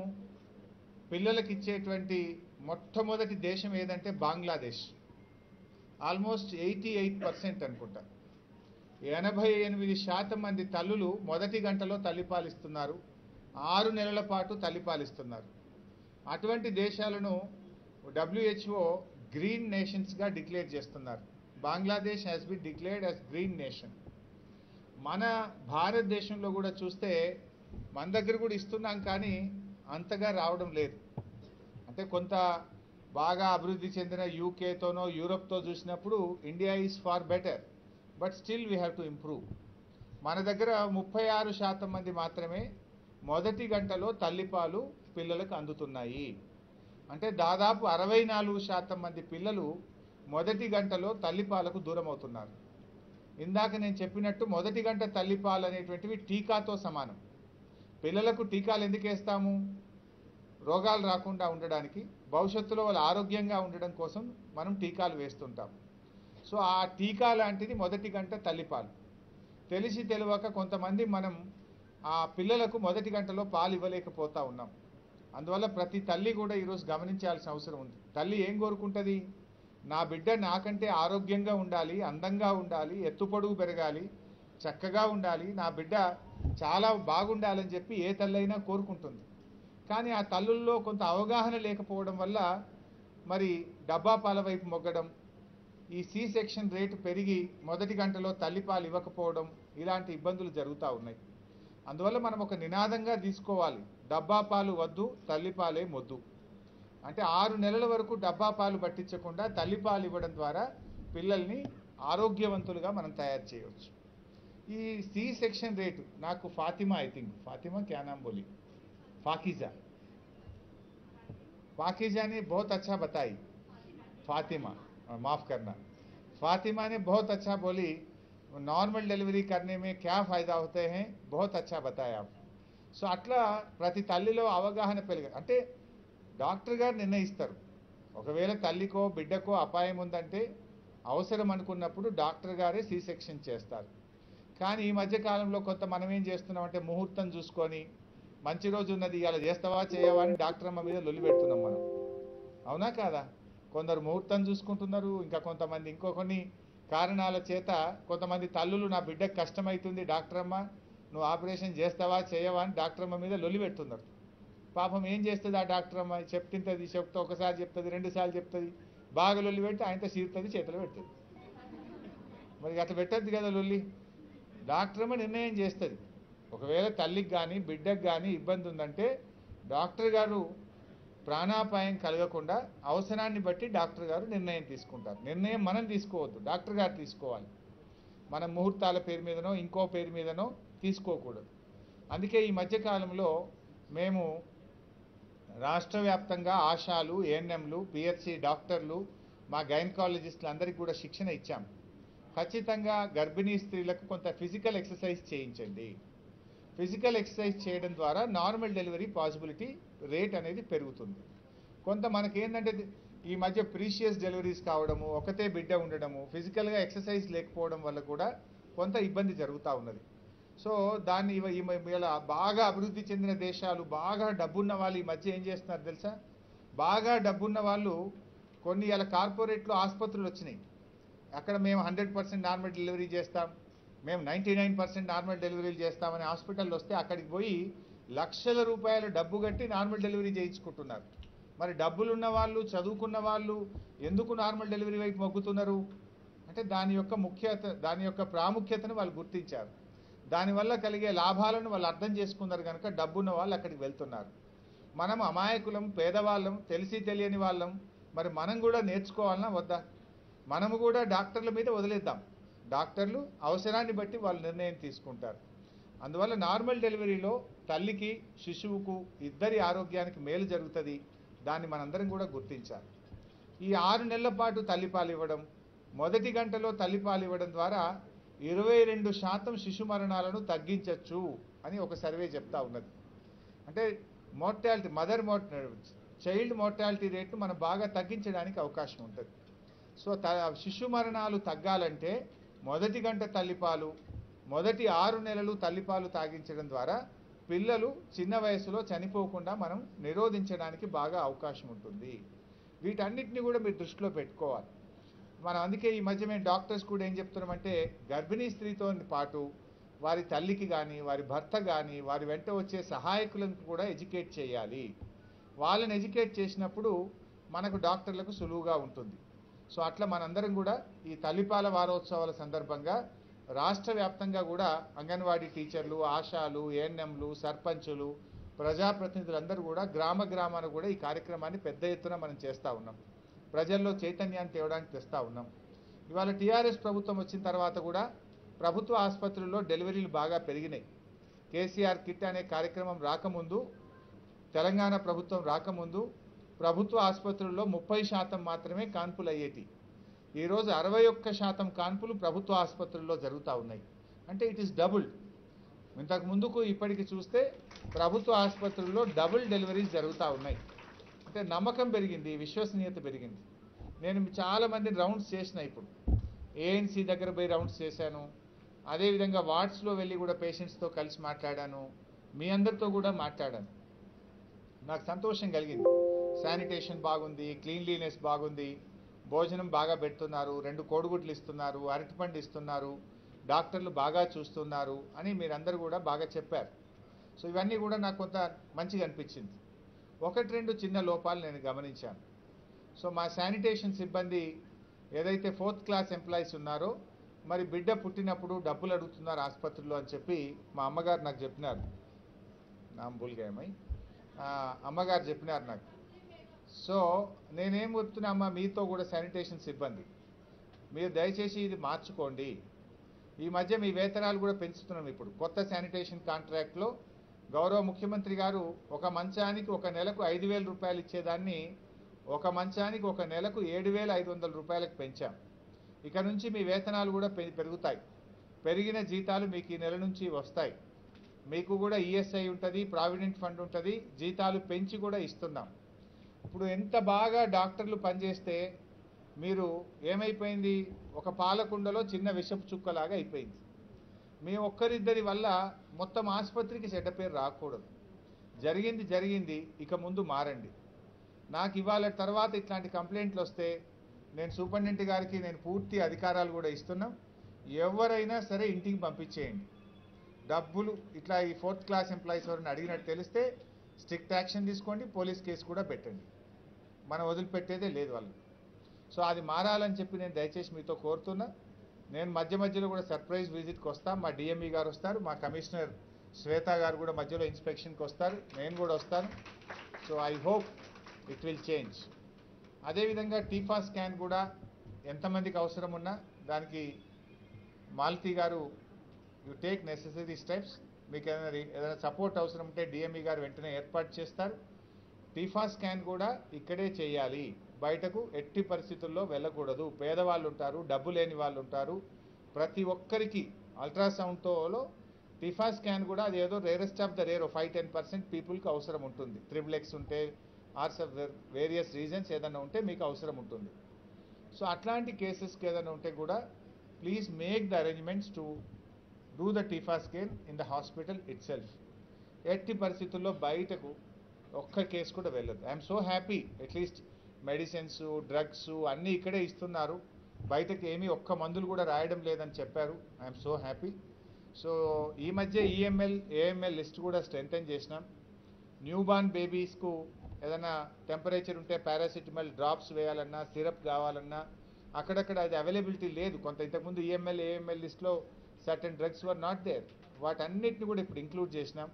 పిల్లలకి ఇచ్చేటువంటి మొట్టమొదటి దేశం ఏదంటే Bangladesh. Almost eighty eight percent అనుకుంటా. ఎనభై ఎనిమిది శాతం మంది తల్లులు మొదటి గంటలో తల్లిపాలిస్తున్నారు ఆరు నెలల పాటు తల్లిపాలిస్తున్నారు అటువంటి దేశాలను డబ్ల్యూహెచ్ఓ గ్రీన్ నేషన్స్గా డిక్లేర్ చేస్తున్నారు. Bangladesh has be declared as green nation మన భారతదేశంలో కూడా చూస్తే మన దగ్గర కూడా ఇస్తున్నాం కానీ అంతగా రావడం లేదు. అంటే కొంత బాగా అభివృద్ధి చెందిన యూకేతోనో యూరప్తో చూసినప్పుడు India is far better but still we have to improve మన దగ్గర ముప్పై ఆరు శాతం మంది మాత్రమే మొదటి గంటలో తల్లిపాలు పిల్లలకు అందుతున్నాయి. అంటే దాదాపు అరవై నాలుగు శాతం మంది పిల్లలు మొదటి గంటలో తల్లిపాలకు దూరం అవుతున్నారు ఇందాక నేను చెప్పినట్టు మొదటి గంట తల్లిపాలు అనేటువంటివి టీకాతో సమానం. పిల్లలకు టీకాలు ఎందుకు వేస్తాము? రోగాలు రాకుండా ఉండడానికి భవిష్యత్తులో వాళ్ళు ఆరోగ్యంగా ఉండడం కోసం మనం టీకాలు వేస్తుంటాం. సో ఆ టీకా లాంటిది మొదటి గంట తల్లిపాలు. తెలిసి తెలియక కొంతమంది మనం ఆ పిల్లలకు మొదటి గంటలో పాలు ఇవ్వలేకపోతా ఉన్నాం. అందువల్ల ప్రతి తల్లి కూడా ఈరోజు గమనించాల్సిన అవసరం ఉంది. తల్లి ఏం కోరుకుంటుంది? నా బిడ్డ నాకంటే ఆరోగ్యంగా ఉండాలి అందంగా ఉండాలి ఎత్తుపొడుగు పెరగాలి చక్కగా ఉండాలి నా బిడ్డ చాలా బాగుండాలని చెప్పి ఏ తల్లైనా కోరుకుంటుంది. కానీ ఆ తల్లుల్లో కొంత అవగాహన లేకపోవడం వల్ల మరి డబ్బా పాల వైపు మొగ్గడం ఈ సి సెక్షన్ రేటు పెరిగి మొదటి గంటలో తల్లిపాలు ఇవ్వకపోవడం ఇలాంటి ఇబ్బందులు జరుగుతూ ఉన్నాయి. అందువల్ల మనం ఒక నినాదంగా తీసుకోవాలి. డబ్బా పాలు వద్దు తల్లిపాలే మొద్దు. అంటే ఆరు నెలల వరకు డబ్బా పాలు పట్టించకుండా తల్లిపాలు ఇవ్వడం ద్వారా పిల్లల్ని ఆరోగ్యవంతులుగా మనం తయారు చేయవచ్చు. ఈ సి సెక్షన్ రేటు నాకు ఫాతిమా ఐ థింక్ ఫాతిమా క్యా फाकिजा फाकिजा ने बहुत अच्छा बताई फातिमा अ, माफ करना फातिमा ने बहुत अच्छा बोली नॉर्मल डिलीवरी करने में क्या फायदा होते हैं बहुत अच्छा बताया आप సో అట్లా ప్రతి తల్లిలో అవగాహన పెరిగ అంటే డాక్టర్ గారు నిర్ణయిస్తారు ఒకవేళ తల్లికో బిడ్డకో అపాయం ఉందంటే అవసరం అనుకున్నప్పుడు డాక్టర్ గారే సి సెక్షన్ చేస్తారు కానీ ఈ మధ్య కాలంలో కొంత మనం ఏం చేస్తున్నామంటే ముహూర్తం చూసుకొని మంచి రోజు ఉన్నది ఇలా చేస్తావా చేయవా అని డాక్టర్ అమ్మ మీద లొల్లి పెడుతున్నాం మనం. అవునా కాదా? కొందరు ముహూర్తం చూసుకుంటున్నారు ఇంకా కొంతమంది ఇంకో కొన్ని కారణాల చేత కొంతమంది తల్లులు నా బిడ్డకు కష్టమవుతుంది డాక్టర్ అమ్మ నువ్వు ఆపరేషన్ చేస్తావా చేయవా అని డాక్టర్ అమ్మ మీద లొల్లి పెడుతున్నారు. పాపం ఏం చేస్తుంది ఆ డాక్టర్ అమ్మ? చెప్తుంటుంది చెప్తే ఒకసారి చెప్తుంది రెండుసార్లు చెప్తుంది బాగా లొల్లి పెట్టి ఆయనతో చీరుతుంది చేతులు పెడుతుంది. మరి అట్లా పెట్టద్దు కదా లొల్లి. డాక్టర్ అమ్మ నిర్ణయం చేస్తుంది. ఒకవేళ తల్లికి కానీ బిడ్డకు కానీ ఇబ్బంది ఉందంటే డాక్టర్ గారు ప్రాణాపాయం కలగకుండా అవసరాన్ని బట్టి డాక్టర్ గారు నిర్ణయం తీసుకుంటారు. నిర్ణయం మనం తీసుకోవద్దు డాక్టర్ గారు తీసుకోవాలి. మన ముహూర్తాల పేరు మీదనో ఇంకో పేరు మీదనో తీసుకోకూడదు. అందుకే ఈ మధ్యకాలంలో మేము రాష్ట్ర వ్యాప్తంగా ఆశాలు ఏఎన్ఎంలు పిహెచ్సి డాక్టర్లు మా గైనకాలజిస్టులు అందరికీ కూడా శిక్షణ ఇచ్చాం. ఖచ్చితంగా గర్భిణీ స్త్రీలకు కొంత ఫిజికల్ ఎక్సర్సైజ్ చేయించండి. ఫిజికల్ ఎక్సర్సైజ్ చేయడం ద్వారా నార్మల్ డెలివరీ పాసిబిలిటీ రేట్ అనేది పెరుగుతుంది. కొంత మనకేంటంటే ఈ మధ్య ప్రీషియస్ డెలివరీస్ కావడము ఒకతే బిడ్డ ఉండడము ఫిజికల్గా ఎక్సర్సైజ్ లేకపోవడం వల్ల కూడా కొంత ఇబ్బంది జరుగుతూ ఉన్నది. సో దాన్ని ఇలా బాగా అభివృద్ధి చెందిన దేశాలు బాగా డబ్బున్న వాళ్ళు ఈ మధ్య ఏం చేస్తున్నారు తెలుసా? బాగా డబ్బున్న వాళ్ళు కొన్ని ఇలా కార్పొరేట్లో ఆసుపత్రులు వచ్చినాయి అక్కడ మేము హండ్రెడ్ పర్సెంట్ నార్మల్ డెలివరీ చేస్తాం. మేము నైంటీ నైన్ పర్సెంట్ నార్మల్ డెలివరీలు చేస్తామని హాస్పిటల్ వస్తే అక్కడికి పోయి లక్షల రూపాయలు డబ్బు కట్టి నార్మల్ డెలివరీ చేయించుకుంటున్నారు. మరి డబ్బులున్న వాళ్ళు చదువుకున్న వాళ్ళు ఎందుకు నార్మల్ డెలివరీ వైపు మొగ్గుతున్నారు? అంటే దాని యొక్క ముఖ్యత దాని యొక్క ప్రాముఖ్యతను వాళ్ళు గుర్తించారు. దానివల్ల కలిగే లాభాలను వాళ్ళు అర్థం చేసుకున్నారు కనుక డబ్బున్న వాళ్ళు అక్కడికి వెళ్తున్నారు. మనం అమాయకులం పేదవాళ్ళం తెలిసి తెలియని వాళ్ళం మరి మనం కూడా నేర్చుకోవాలన్నా వద్దా? మనము కూడా డాక్టర్ల మీద వదిలేద్దాం. డాక్టర్లు అవసరాన్ని బట్టి వాళ్ళు నిర్ణయం తీసుకుంటారు. అందువల్ల నార్మల్ డెలివరీలో తల్లికి శిశువుకు ఇద్దరి ఆరోగ్యానికి మేలు జరుగుతుంది దాన్ని మనందరం కూడా గుర్తించాలి. ఈ ఆరు నెలల పాటు తల్లిపాలు ఇవ్వడం మొదటి గంటలో తల్లిపాలు ఇవ్వడం ద్వారా ఇరవై రెండు శాతం శిశు మరణాలను తగ్గించవచ్చు అని ఒక సర్వే చెప్తా ఉన్నది. అంటే మోర్టాలిటీ మదర్ మోర్ట చైల్డ్ మోర్టాలిటీ రేట్ను మనం బాగా తగ్గించడానికి అవకాశం ఉంటుంది. సో త శిశు మరణాలు తగ్గాలంటే మొదటి గంట తల్లిపాలు మొదటి ఆరు నెలలు తల్లిపాలు తాగించడం ద్వారా పిల్లలు చిన్న వయసులో చనిపోకుండా మనం నిరోధించడానికి బాగా అవకాశం ఉంటుంది. వీటన్నిటిని కూడా మీరు దృష్టిలో పెట్టుకోవాలి. మనం అందుకే ఈ మధ్య మేము డాక్టర్స్ కూడా ఏం చెప్తున్నామంటే గర్భిణీ స్త్రీతో పాటు వారి తల్లికి కానీ వారి భర్త కానీ వారి వెంట వచ్చే సహాయకులను కూడా ఎడ్యుకేట్ చేయాలి. వాళ్ళని ఎడ్యుకేట్ చేసినప్పుడు మనకు డాక్టర్లకు సులువుగా ఉంటుంది. సో అట్లా మనందరం కూడా ఈ తల్లిపాల వారోత్సవాల సందర్భంగా రాష్ట్ర వ్యాప్తంగా కూడా అంగన్వాడీ టీచర్లు ఆశాలు ఏఎన్ఎంలు సర్పంచులు ప్రజాప్రతినిధులందరూ కూడా గ్రామ గ్రామాన కూడా ఈ కార్యక్రమాన్ని పెద్ద ఎత్తున మనం చేస్తూ ఉన్నాం. ప్రజల్లో చైతన్యాన్ని తేవడానికి తెస్తూ ఉన్నాం. ఇవాళ టీఆర్ఎస్ ప్రభుత్వం వచ్చిన తర్వాత కూడా ప్రభుత్వ ఆసుపత్రుల్లో డెలివరీలు బాగా పెరిగినాయి. కేసీఆర్ కిట్ అనే కార్యక్రమం రాకముందు తెలంగాణ ప్రభుత్వం రాకముందు ప్రభుత్వ ఆసుపత్రుల్లో ముప్పై శాతం మాత్రమే కాన్పులు అయ్యేటి. ఈరోజు అరవై ఒక్క శాతం కాన్పులు ప్రభుత్వ ఆసుపత్రుల్లో జరుగుతూ ఉన్నాయి. అంటే ఇట్ ఈస్ డబుల్ ఇంతకు ముందుకు ఇప్పటికి చూస్తే ప్రభుత్వ ఆసుపత్రుల్లో డబుల్ డెలివరీస్ జరుగుతూ ఉన్నాయి. అంటే నమ్మకం పెరిగింది విశ్వసనీయత పెరిగింది. నేను చాలామంది రౌండ్స్ చేసిన ఇప్పుడు. ఏఎన్సీ దగ్గర పోయి రౌండ్స్ చేశాను. అదేవిధంగా వార్డ్స్లో వెళ్ళి కూడా పేషెంట్స్తో కలిసి మాట్లాడాను. మీ అందరితో కూడా మాట్లాడాను. నాకు సంతోషం కలిగింది. శానిటేషన్ బాగుంది క్లీన్లీనెస్ బాగుంది భోజనం బాగా పెడుతున్నారు రెండు కోడిగుడ్లు ఇస్తున్నారు అరటిపండు ఇస్తున్నారు డాక్టర్లు బాగా చూస్తున్నారు అని మీరందరూ కూడా బాగా చెప్పారు. సో ఇవన్నీ కూడా నాకు కొంత మంచిగా అనిపించింది. ఒకటి రెండు చిన్న లోపాలు నేను గమనించాను. సో మా శానిటేషన్ సిబ్బంది ఏదైతే ఫోర్త్ క్లాస్ ఎంప్లాయీస్ ఉన్నారో మరి బిడ్డ పుట్టినప్పుడు డబ్బులు అడుగుతున్నారు ఆసుపత్రిలో అని చెప్పి మా అమ్మగారు నాకు చెప్పినారు. నా బుల్గాయమై అమ్మగారు చెప్పినారు నాకు. సో నేనేం చెప్తున్నామ్మా మీతో కూడా శానిటేషన్ సిబ్బంది. మీరు దయచేసి ఇది మార్చుకోండి. ఈ మధ్య మీ వేతనాలు కూడా పెంచుతున్నాం ఇప్పుడు. కొత్త శానిటేషన్ కాంట్రాక్ట్లో గౌరవ ముఖ్యమంత్రి గారు ఒక మంచానికి ఒక నెలకు ఐదు వేల రూపాయలు ఇచ్చేదాన్ని ఒక మంచానికి ఒక నెలకు ఏడు వేల ఐదు వందల రూపాయలకు పెంచాం. ఇక నుంచి మీ వేతనాలు కూడా పె- పెరుగుతాయి. పెరిగిన జీతాలు మీకు ఈ నెల నుంచి వస్తాయి. మీకు కూడా ఈఎస్ఐ ఉంటుంది ప్రావిడెంట్ ఫండ్ ఉంటుంది జీతాలు పెంచి కూడా ఇస్తున్నాం. ఇప్పుడు ఎంత బాగా డాక్టర్లు పనిచేస్తే మీరు ఏమైపోయింది? ఒక పాలకుండలో చిన్న విషపు చుక్కలాగా అయిపోయింది. మీ ఒక్కరిద్దరి వల్ల మొత్తం ఆసుపత్రికి చెడ్డ పేరు రాకూడదు. జరిగింది జరిగింది ఇక ముందు మారండి. నాకు ఇవాళ తర్వాత ఇట్లాంటి కంప్లైంట్లు వస్తే నేను సూపరింటెండెంట్ గారికి నేను పూర్తి అధికారాలు కూడా ఇస్తున్నాం. ఎవరైనా సరే ఇంటికి పంపించేయండి. డబ్బులు ఇట్లా ఈ ఫోర్త్ క్లాస్ ఎంప్లాయీస్ ఎవరిని అడిగినట్టు తెలిస్తే స్ట్రిక్ట్ యాక్షన్ తీసుకోండి పోలీస్ కేసు కూడా పెట్టండి. మనం వదిలిపెట్టేదే లేదు వాళ్ళు సో అది మారాలని చెప్పి నేను దయచేసి మీతో కోరుతున్నా. నేను మధ్య మధ్యలో కూడా సర్ప్రైజ్ విజిట్కి వస్తాను మా డిఎంఈ గారు వస్తారు. మా కమిషనర్ శ్వేత గారు కూడా మధ్యలో ఇన్స్పెక్షన్కి వస్తారు. నేను కూడా వస్తాను. So I hope it will change. అదేవిధంగా టీఫా స్కాన్ కూడా ఎంతమందికి అవసరం ఉన్నా దానికి మాలతి గారు యు టేక్ నెసెసరీ స్టెప్స్. మీకు ఏదైనా ఏదైనా సపోర్ట్ అవసరం ఉంటే డిఎంఈ గారు వెంటనే ఏర్పాటు చేస్తారు. టీఫా స్కాన్ కూడా ఇక్కడే చేయాలి. బయటకు ఎట్టి పరిస్థితుల్లో వెళ్ళకూడదు. పేదవాళ్ళు ఉంటారు డబ్బు లేని వాళ్ళు ఉంటారు ప్రతి ఒక్కరికి అల్ట్రాసౌండ్తోలో టీఫా స్కాన్ కూడా అది ఏదో rarest of the rare five ten percent పీపుల్కి అవసరం ఉంటుంది. త్రిబుల్ ఉంటే ఆర్స్ ఆఫ్ వేరియస్ రీజన్స్ ఏదైనా ఉంటే మీకు అవసరం ఉంటుంది. సో అట్లాంటి కేసెస్కి ఏదైనా ఉంటే కూడా please make the arrangements to do the TIFFA scan in the hospital itself ఎట్టి పరిస్థితుల్లో బయటకు ఒక్క కేసు కూడా వెళ్ళదు. I'm so happy at least medicines drugs అన్నీ ఇక్కడే ఇస్తున్నారు. బయటకు ఏమీ ఒక్క మందులు కూడా రాయడం లేదని చెప్పారు. ఐఎమ్ సో హ్యాపీ సో ఈ మధ్య ఈఎంఎల్ ఏఎంఎల్ లిస్ట్ కూడా స్ట్రెంగ్తన్ చేసినాం. న్యూ బార్న్ బేబీస్కు ఏదైనా టెంపరేచర్ ఉంటే పారాసిటమాల్ డ్రాప్స్ వేయాలన్నా సిరప్ కావాలన్నా అక్కడక్కడ అది అవైలబిలిటీ లేదు. కొంత ఇంతకుముందు ఈఎంఎల్ ఏఎంఎల్ లిస్ట్లో certain drugs were not there. వాటన్నిటిని కూడా ఇప్పుడు ఇంక్లూడ్ చేసినాం.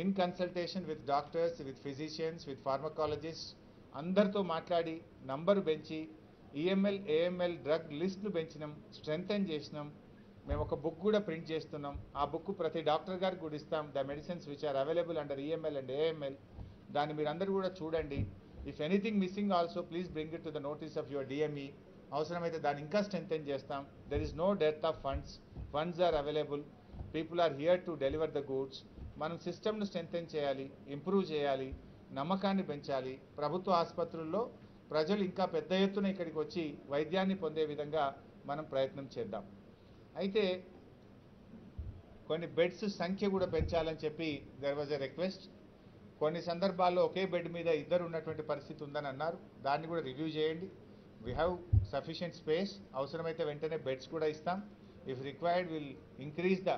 In consultation with doctors with physicians with pharmacologist అందరితో మాట్లాడి నంబరు పెంచి ఈఎంఎల్ ఏఎంఎల్ డ్రగ్ లిస్ట్ను పెంచినాం స్ట్రెంగ్తన్ చేసినాం. మేము ఒక బుక్ కూడా ప్రింట్ చేస్తున్నాం. ఆ బుక్ ప్రతి డాక్టర్ గారికి కూడా ఇస్తాం. The medicines which are available under EML and AML దాన్ని మీరు కూడా చూడండి. If anything missing also please bring it to the notice of your DME అవసరమైతే దాన్ని ఇంకా స్ట్రెంగ్తన్ చేస్తాం. There is no death of funds funds are available people are here to deliver the goods మనం సిస్టమ్ను స్ట్రెంగ్తెన్ చేయాలి improve చేయాలి నమ్మకాన్ని పెంచాలి. ప్రభుత్వ ఆసుపత్రుల్లో ప్రజలు ఇంకా పెద్ద ఎత్తున ఇక్కడికి వచ్చి వైద్యాన్ని పొందే విధంగా మనం ప్రయత్నం చేద్దాం. అయితే కొన్ని బెడ్స్ సంఖ్య కూడా పెంచాలని చెప్పి దర్ వాజ్ ఎ రిక్వెస్ట్ కొన్ని సందర్భాల్లో ఒకే బెడ్ మీద ఇద్దరు ఉన్నటువంటి పరిస్థితి ఉందని అన్నారు. దాన్ని కూడా రివ్యూ చేయండి. వీ హ్యావ్ సఫిషియెంట్ స్పేస్ అవసరమైతే వెంటనే బెడ్స్ కూడా ఇస్తాం. If required will increase the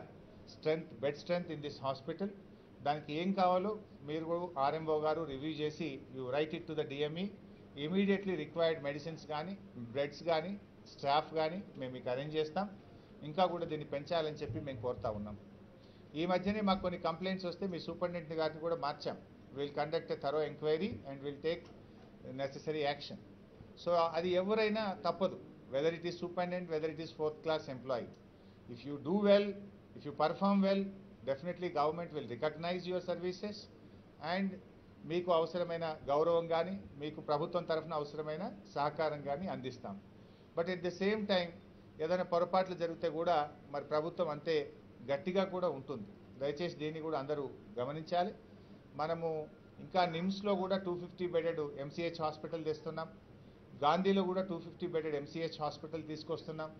strength bed strength in this hospital. దానికి ఏం కావాలో మీరు కూడా ఆర్ఎంఓ గారు రివ్యూ చేసి you write it to the DME. Immediately required medicines కానీ బ్రెడ్స్ కానీ స్టాఫ్ కానీ మేము మీకు అరేంజ్ చేస్తాం. ఇంకా కూడా దీన్ని పెంచాలని చెప్పి మేము కోరుతా ఉన్నాం. ఈ మధ్యనే మాకు కొన్ని కంప్లైంట్స్ వస్తే మీ సూపరింటెండెంట్ గారిని కూడా మార్చాం. Will conduct thorough enquiry and will take necessary action so అది ఎవరైనా తప్పదు. Whether it is superintendent whether it is fourth class employee if you do well if you perform well definitely government will recognise your services and మీకు అవసరమైన గౌరవం కానీ మీకు ప్రభుత్వం తరఫున అవసరమైన సహకారం కానీ అందిస్తాం. But at the same time ఏదైనా పొరపాట్లు జరిగితే కూడా మరి ప్రభుత్వం అంతే గట్టిగా కూడా ఉంటుంది. దయచేసి దీన్ని కూడా అందరూ గమనించాలి. మనము ఇంకా నిమ్స్లో కూడా two fifty bedded MCH hospital తెస్తున్నాం. గాంధీలో కూడా two fifty bedded MCH hospital తీసుకొస్తున్నాం.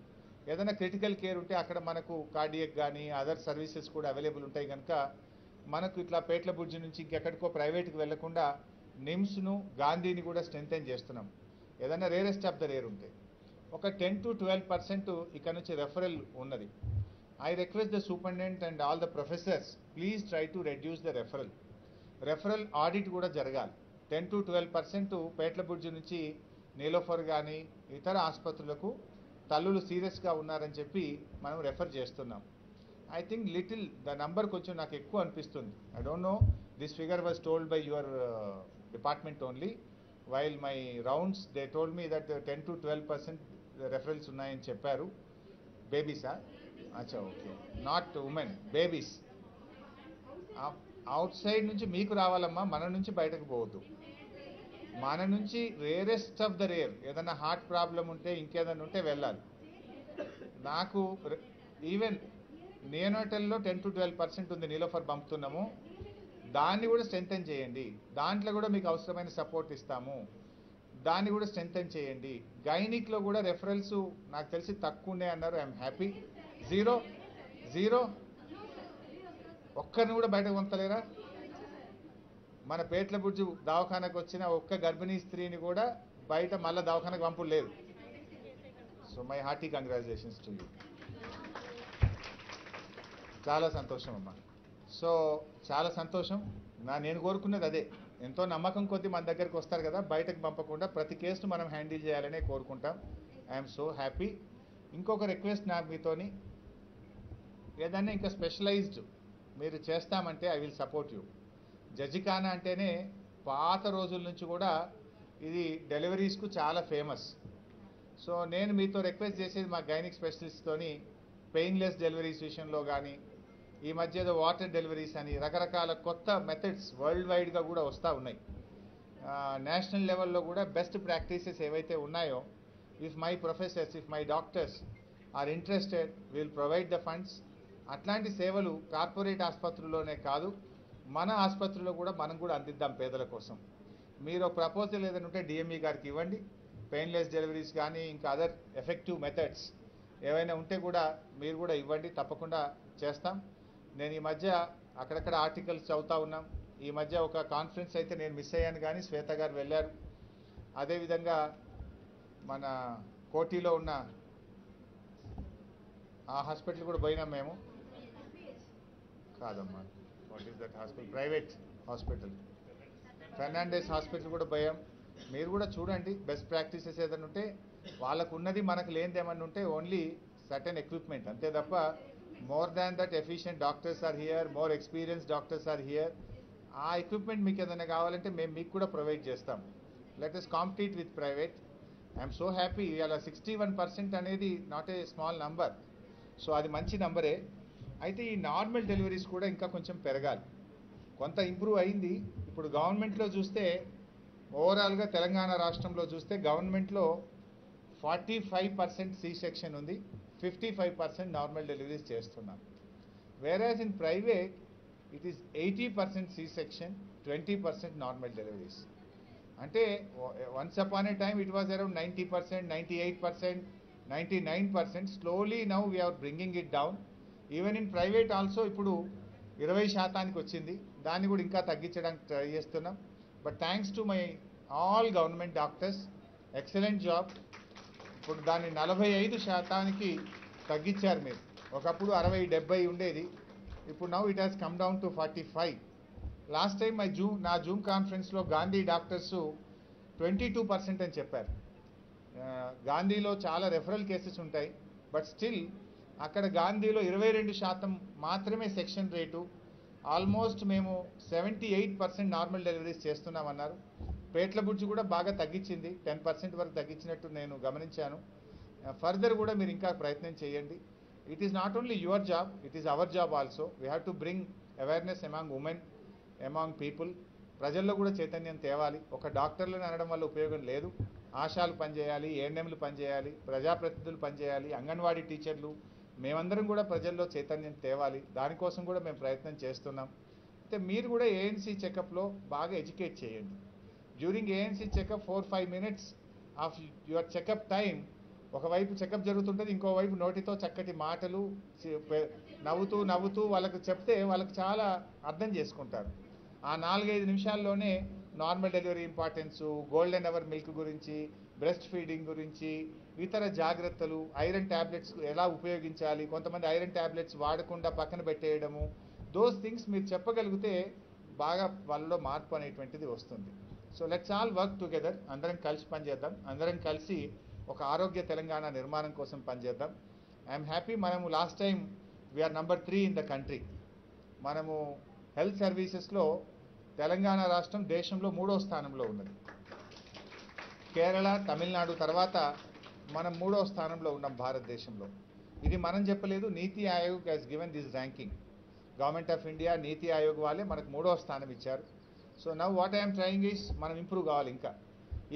ఏదైనా క్రిటికల్ కేర్ ఉంటే అక్కడ మనకు కార్డియక్ కానీ అదర్ సర్వీసెస్ కూడా అవైలబుల్ ఉంటాయి కనుక మనకు ఇట్లా పేట్ల బుజ్జి నుంచి ఇంకెక్కడికో ప్రైవేట్కి వెళ్ళకుండా నిమ్స్ను గాంధీని కూడా స్ట్రెంథెన్ చేస్తున్నాం. ఏదైనా రేరెస్ట్ ఆఫ్ ద రేర్ ఉంటే. ఒక టెన్ టు ట్వెల్వ్ పర్సెంట్ ఇక్కడ నుంచి రెఫరల్ ఉన్నది. I request the superintendent and all the professors please try to reduce the referral. Referral audit కూడా జరగాలి. Ten to twelve percent Petla Burj నుంచి నీలోఫర్ కానీ ఇతర ఆసుపత్రులకు తల్లులు సీరియస్గా ఉన్నారని చెప్పి మనం రెఫర్ చేస్తున్నాం. I think little the number కొంచెం నాకు ఎక్కువ అనిపిస్తుంది. I don't know this figure was told by your department only while my rounds they told me that ten to twelve percent referrals ఉన్నాయని చెప్పారు. బేబీసా అచ్చా okay not women babies outside నుంచి మీకు రావాలమ్మా మన నుంచి బయటకు పోవద్దు. మన నుంచి రేరెస్ట్ ఆఫ్ ద రేర్ ఏదైనా హార్ట్ ప్రాబ్లం ఉంటే ఇంకేదైనా ఉంటే వెళ్ళాలి. నాకు ఈవెన్ నియోనోటల్లో టెన్ టు ట్వెల్వ్ పర్సెంట్ ఉంది నీలోఫర్ పంపుతున్నాము. దాన్ని కూడా స్ట్రెంగ్తన్ చేయండి. దాంట్లో కూడా మీకు అవసరమైన సపోర్ట్ ఇస్తాము. దాన్ని కూడా స్ట్రెంగ్తన్ చేయండి. గైనిక్లో కూడా రెఫరల్స్ నాకు తెలిసి తక్కువ ఉన్నాయి అన్నారు. ఐఎమ్ హ్యాపీ జీరో జీరో ఒక్కరిని కూడా బయటకు పంపలేరా? మన పేట్ల బుడ్జు దవాఖానకు వచ్చిన ఒక్క గర్భిణీ స్త్రీని కూడా బయట మళ్ళీ దవాఖానకు పంపుడు లేదు so my hearty congratulations to you చాలా సంతోషం అమ్మా. సో చాలా సంతోషం. నా నేను కోరుకున్నది అదే. ఎంతో నమ్మకం కొద్దీ మన దగ్గరికి వస్తారు కదా బయటకు పంపకుండా ప్రతి కేసును మనం హ్యాండిల్ చేయాలనే కోరుకుంటాం. ఐఎమ్ సో హ్యాపీ ఇంకొక రిక్వెస్ట్ నా మీతోని ఏదన్నా ఇంకా స్పెషలైజ్డ్ మీరు చేస్తామంటే ఐ విల్ సపోర్ట్ యూ జజికానా అంటేనే పాత రోజుల నుంచి కూడా ఇది డెలివరీస్కు చాలా ఫేమస్. సో నేను మీతో రిక్వెస్ట్ చేసేది మా గైనిక్ స్పెషలిస్ట్తోని పెయిన్లెస్ డెలివరీస్ విషయంలో కానీ ఈ మధ్య ఏదో వాటర్ డెలివరీస్ అని రకరకాల కొత్త మెథడ్స్ వరల్డ్ వైడ్గా కూడా వస్తూ ఉన్నాయి. నేషనల్ లెవెల్లో కూడా బెస్ట్ ప్రాక్టీసెస్ ఏవైతే ఉన్నాయో if my professors if my doctors are interested will provide the funds. అట్లాంటి సేవలు కార్పొరేట్ ఆసుపత్రుల్లోనే కాదు మన ఆసుపత్రిలో కూడా మనం కూడా అందిద్దాం పేదల కోసం. మీరు ప్రపోజల్ ఏదైనా ఉంటే డిఎంఈ గారికి ఇవ్వండి. పెయిన్లెస్ డెలివరీస్ కానీ ఇంకా అదర్ ఎఫెక్టివ్ మెథడ్స్ ఏవైనా ఉంటే కూడా మీరు కూడా ఇవ్వండి. తప్పకుండా చేస్తాం. నేను ఈ మధ్య అక్కడక్కడ ఆర్టికల్స్ చదువుతూ ఉన్నాం. ఈ మధ్య ఒక కాన్ఫరెన్స్ అయితే నేను మిస్ అయ్యాను కానీ శ్వేత గారు వెళ్ళారు. అదేవిధంగా మన కోటిలో ఉన్న ఆ హాస్పిటల్ కూడా పోయినాం మేము. కాదమ్మా. What is that hospital private hospital Fernandez hospital కూడా భయం. మీరు కూడా చూడండి బెస్ట్ ప్రాక్టీసెస్ ఏదైనా ఉంటే వాళ్ళకు ఉన్నది మనకు లేనిదేమన్నా ఉంటే ఓన్లీ సర్టెన్ ఎక్విప్మెంట్ అంతే తప్ప more than that efficient doctors are here more experience doctors are here ఆ ఎక్విప్మెంట్ మీకు ఏదైనా కావాలంటే మేము మీకు కూడా ప్రొవైడ్ చేస్తాం. Let is compete with private I'm so happy అలా సిక్స్టీ వన్ పర్సెంట్ అనేది not a small number so అది మంచి నంబరే అయితే ఈ నార్మల్ డెలివరీస్ కూడా ఇంకా కొంచెం పెరగాలి. కొంత ఇంప్రూవ్ అయింది. ఇప్పుడు గవర్నమెంట్లో చూస్తే ఓవరాల్గా తెలంగాణ రాష్ట్రంలో చూస్తే గవర్నమెంట్లో forty five percent C section ఉంది. Fifty five percent normal deliveries చేస్తున్నాం whereas in private it is eighty percent C section twenty percent normal deliveries. అంటే once upon a time it was around ninety percent ninety eight percent ninety nine percent. Slowly now we are bringing it down even in private also ఇప్పుడు ఇరవై శాతానికి వచ్చింది. దాన్ని కూడా ఇంకా తగ్గించడానికి try చేస్తున్నాం. But thanks to my all government doctors excellent job ఇప్పుడు దాన్ని నలభై ఐదు శాతానికి తగ్గించారు మీరు. ఒకప్పుడు అరవై డెబ్బై ఉండేది. ఇప్పుడు now it has come down to forty five last time my Zoom నా జూమ్ కాన్ఫరెన్స్లో Gandhi doctors twenty two percent అని చెప్పారు. గాంధీలో చాలా రెఫరల్ కేసెస్ ఉంటాయి. బట్ స్టిల్ అక్కడ గాంధీలో ఇరవై రెండు శాతం మాత్రమే సెక్షన్ రేటు. ఆల్మోస్ట్ మేము seventy eight percent normal deliveries చేస్తున్నామన్నారు. Petla Burj కూడా బాగా తగ్గించింది. టెన్ పర్సెంట్ వరకు తగ్గించినట్టు నేను గమనించాను. ఫర్దర్ కూడా మీరు ఇంకా ప్రయత్నం చేయండి. It is not only your job it is our job also we have to bring awareness among women among people ప్రజల్లో కూడా చైతన్యం తేవాలి. ఒక డాక్టర్లను అనడం వల్ల ఉపయోగం లేదు. ఆశాలు పనిచేయాలి ఏఎన్ఎంలు పనిచేయాలి ప్రజాప్రతినిధులు పనిచేయాలి అంగన్వాడీ టీచర్లు మేమందరం కూడా ప్రజల్లో చైతన్యం తేవాలి. దానికోసం కూడా మేము ప్రయత్నం చేస్తున్నాం. అయితే మీరు కూడా ఏఎన్సీ చెకప్లో బాగా ఎడ్యుకేట్ చేయండి. During ANC checkup four five minutes of your checkup time ఒకవైపు చెకప్ జరుగుతుంటుంది ఇంకోవైపు నోటితో చక్కటి మాటలు నవ్వుతూ నవ్వుతూ వాళ్ళకు చెప్తే వాళ్ళకి చాలా అర్థం చేసుకుంటారు. ఆ నాలుగైదు నిమిషాల్లోనే normal delivery importance golden hour milk గురించి బ్రెస్ట్ ఫీడింగ్ గురించి ఇతర జాగ్రత్తలు ఐరన్ ట్యాబ్లెట్స్ ఎలా ఉపయోగించాలి కొంతమంది ఐరన్ ట్యాబ్లెట్స్ వాడకుండా పక్కన పెట్టేయడము దోస్ థింగ్స్ మీరు చెప్పగలిగితే బాగా వాళ్ళలో మార్పు అనేటువంటిది వస్తుంది. So let's all work together అందరం కలిసి పనిచేద్దాం. అందరం కలిసి ఒక ఆరోగ్య తెలంగాణ నిర్మాణం కోసం పనిచేద్దాం. ఐఎమ్ హ్యాపీ మనము last time we are number three in the country మనము హెల్త్ సర్వీసెస్లో తెలంగాణ రాష్ట్రం దేశంలో మూడో స్థానంలో ఉన్నది. కేరళ తమిళనాడు తర్వాత మనం మూడో స్థానంలో ఉన్నాం భారతదేశంలో. ఇది మనం చెప్పలేదు NITI Aayog has given this ranking government of India NITI Aayog వాళ్ళే మనకు మూడో స్థానం ఇచ్చారు. So now what I'm trying is మనం ఇంప్రూవ్ కావాలి ఇంకా.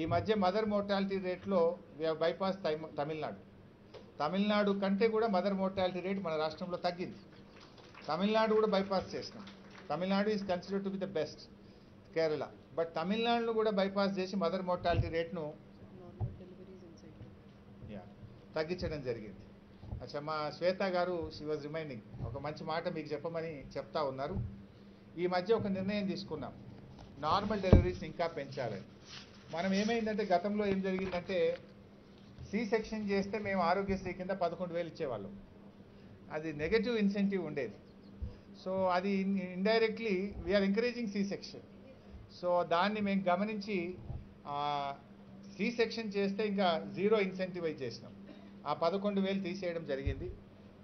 ఈ మధ్య మదర్ మోర్టాలిటీ రేట్లో బైపాస్ తమిళనాడు తమిళనాడు కంటే కూడా మదర్ మోర్టాలిటీ రేట్ మన రాష్ట్రంలో తగ్గింది. తమిళనాడు కూడా బైపాస్ చేసినాం. Tamil Nadu is consider to be the best Kerala but తమిళనాడును కూడా బైపాస్ చేసి మదర్ మోర్టాలిటీ రేట్ను తగ్గించడం జరిగింది. అచ్చా మా శ్వేత గారు షీ వాజ్ రిమైండింగ్ ఒక మంచి మాట మీకు చెప్పమని చెప్తా ఉన్నారు. ఈ మధ్య ఒక నిర్ణయం తీసుకున్నాం. నార్మల్ డెలివరీస్ ఇంకా పెంచాలని మనం ఏమైందంటే గతంలో ఏం జరిగిందంటే సి సెక్షన్ చేస్తే మేము ఆరోగ్యశ్రీ కింద పదకొండు వేలు ఇచ్చేవాళ్ళం. అది నెగటివ్ ఇన్సెంటివ్ ఉండేది. సో అది indirectly we are encouraging C section so దాన్ని మేము గమనించి సి సెక్షన్ చేస్తే ఇంకా జీరో ఇన్సెంటివైజ్ చేసినాం. ఆ పదకొండు వేలు తీసేయడం జరిగింది.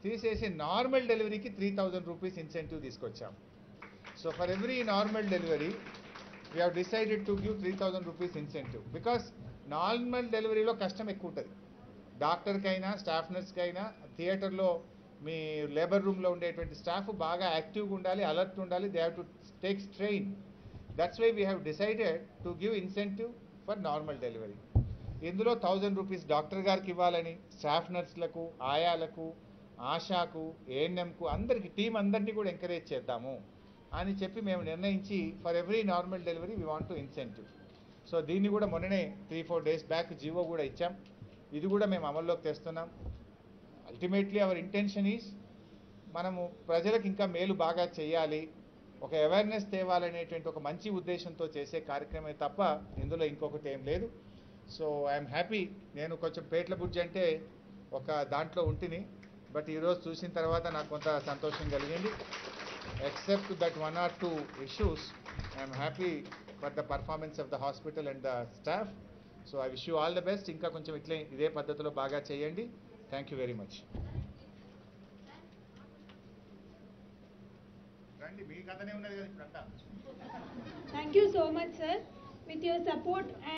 తీసేసి నార్మల్ డెలివరీకి త్రీ థౌజండ్ రూపీస్ ఇన్సెంటివ్ తీసుకొచ్చాం. So for every normal delivery we have decided to give three thousand rupees incentive. Because normal డెలివరీలో కష్టం ఎక్కువ ఉంటుంది. డాక్టర్కైనా స్టాఫ్ నర్స్కైనా థియేటర్లో మీ లేబర్ రూమ్లో ఉండేటువంటి స్టాఫ్ బాగా యాక్టివ్గా ఉండాలి అలర్ట్ ఉండాలి. They have to take strain that's why we have decided to give incentive for normal delivery ఇందులో థౌజండ్ రూపీస్ డాక్టర్ గారికి ఇవ్వాలని? స్టాఫ్ నర్స్లకు ఆయాలకు ఆశాకు ఏఎన్ఎంకు అందరికి టీం అందరినీ కూడా ఎంకరేజ్ చేద్దాము అని చెప్పి మేము నిర్ణయించి for every normal delivery we want to incentive so దీన్ని కూడా మొన్ననే three four days back GO కూడా ఇచ్చాం. ఇది కూడా మేము అమల్లోకి తెస్తున్నాం. అల్టిమేట్లీ అవర్ ఇంటెన్షన్ ఈజ్ మనము ప్రజలకు ఇంకా మేలు బాగా చేయాలి. ఒక అవేర్నెస్ తేవాలనేటువంటి ఒక మంచి ఉద్దేశంతో చేసే కార్యక్రమే తప్ప ఇందులో ఇంకొకటి ఏం లేదు. సో ఐఎమ్ హ్యాపీ నేను కొంచెం పేట్ల బుజ్జి అంటే ఒక దాంట్లో ఉంటిని. బట్ ఈరోజు చూసిన తర్వాత నాకు కొంత సంతోషం కలిగింది. Except that one or two issues I'm happy for the performance of the hospital and the staff so I wish you all the best ఇంకా కొంచెం ఇట్లే ఇదే పద్ధతిలో బాగా చేయండి. థ్యాంక్ యూ వెరీ మచ్ రండి మీ కథనే ఉన్నది కదా ఇప్పుడంతా Thank you so much, sir. With your support and